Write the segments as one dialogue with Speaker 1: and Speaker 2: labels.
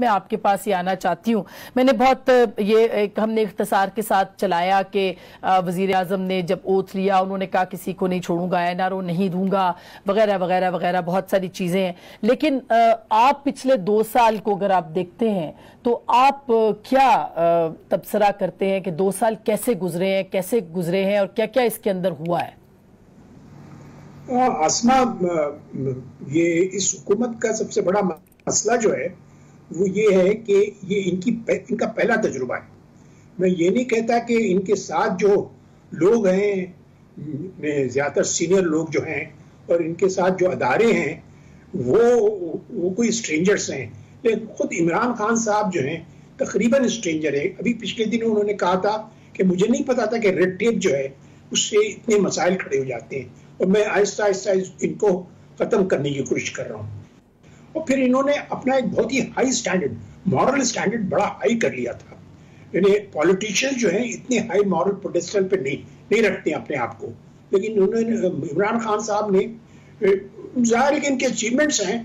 Speaker 1: मैं आपके पास ही आना चाहती हूँ। मैंने बहुत, ये एक हमने इख्तसार के साथ चलाया कि वज़ीर आज़म ने जब ओथ लिया, उन्होंने कहा, किसी को नहीं छोड़ूँगा एन आर ओ नहीं दूँगा, वगैरह वगैरह वगैरह, बहुत सारी चीज़ें हैं। लेकिन आप पिछले दो साल को अगर आप देखते हैं तो आप क्या तबसरा करते हैं कि दो साल कैसे गुजरे हैं, कैसे गुजरे हैं और क्या क्या इसके अंदर हुआ है?
Speaker 2: आसमा ये इस हुकूमत का सबसे बड़ा मसला जो है वो ये है कि ये इनकी इनका पहला तजुर्बा है। मैं ये नहीं कहता कि इनके साथ जो लोग हैं ज़्यादातर सीनियर लोग जो हैं और इनके साथ जो अदारे हैं, वो वो कोई स्ट्रेंजर्स हैं। लेकिन खुद इमरान खान साहब जो हैं, तकरीबन स्ट्रेंजर है। अभी पिछले दिन उन्होंने कहा था कि मुझे नहीं पता था कि रेड टेप जो है, उससे इतने मसाइल खड़े हो जाते हैं। और मैं आहिस्ता आहिस्ता इनको खत्म करने की कोशिश कर रहा हूँ। और फिर इन्होंने अपना एक बहुत ही हाई स्टैंडर्ड मॉरल स्टैंडर्ड बड़ा हाई कर लिया था। यानी पॉलिटिशियन जो है इतने हाई मॉरल पोटेंशियल पे नहीं नहीं रखते अपने आप को। लेकिन उन्होंने इमरान खान साहब ने ज़ाहिर है कि इनके अचीवमेंट्स हैं।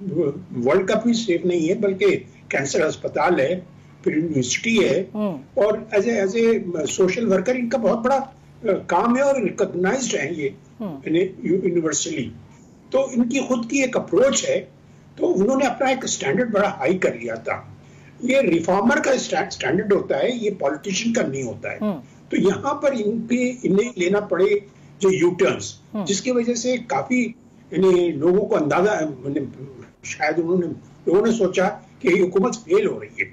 Speaker 2: वर्ल्ड कप भी सेफ़ नहीं है बल्कि कैंसर अस्पताल है फिर यूनिवर्सिटी है। हम्म। और as as a social worker इनका बहुत बड़ा काम है और रिकॉग्नाइज्ड है ये यूनिवर्सली हम्म। तो इनकी खुद की एक अप्रोच है तो उन्होंने अपना एक स्टैंडर्ड बड़ा हाई कर लिया था। ये रिफॉर्मर का स्टैंडर्ड होता है ये पॉलिटिशियन का नहीं होता है। हम्म। तो यहाँ पर इनके इन्हें लेना पड़े जो यू टर्न्स जिसकी वजह से काफ़ी लोगों को अंदाज़ा शायद उन्होंने लोगों ने सोचा कि हुकूमत फेल हो रही है।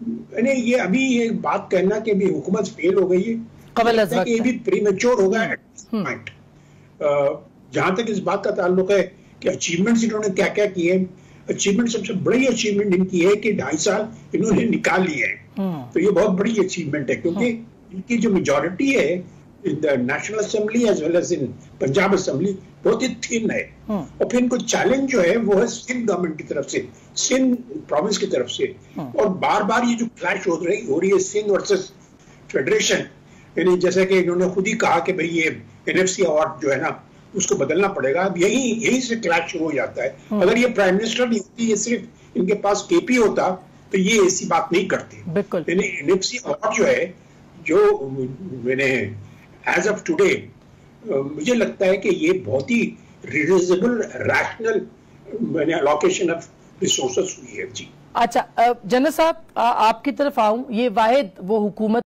Speaker 2: मैंने ये अभी ये बात कहना कि अभी हुकूमत फेल हो गई है। ये भी प्रीमेच्योर होगा पॉइंट जहाँ तक इस बात का ताल्लुक है कि अचीवमेंट्स इन्होंने क्या क्या किए अचीवमेंट सबसे बड़ी अचीवमेंट इनकी है कि ढाई साल इन्होंने निकाल लिए हैं हम्म। तो ये बहुत बड़ी अचीवमेंट है क्योंकि हम्म। इनकी जो मेजोरिटी है in the national assembly as well as in Punjab assembly बहुत ही थिन है हम्म। और फिर इनको चैलेंज जो है वो है सिंध गवर्नमेंट की तरफ़ से सिंध प्रोविंस की तरफ़ से और बार बार ये जो क्लैश हो रही हो रही है सिंध वर्सेस फेडरेशन यानी जैसा कि इन्होंने खुद ही कहा कि भाई ये एनएफसी अवार्ड जो है ना उसको बदलना पड़ेगा। अब यही यही से क्लैश शुरू हो जाता है। हम्म। अगर ये प्राइम मिनिस्टर नहीं होती ये सिर्फ़ इनके पास केपी होता तो ये ऐसी बात नहीं करते। अवार्ड जो है जो मैंने एज ऑफ़ टुडे मुझे लगता है कि ये बहुत ही रिजनेबल रैशनल मैंने अलोकेशन ऑफ़ रिसोर्सेस हुई है। जी।
Speaker 1: अच्छा जनरल साहब आपकी तरफ़ आऊँ। ये वाहिद वो हुकूमत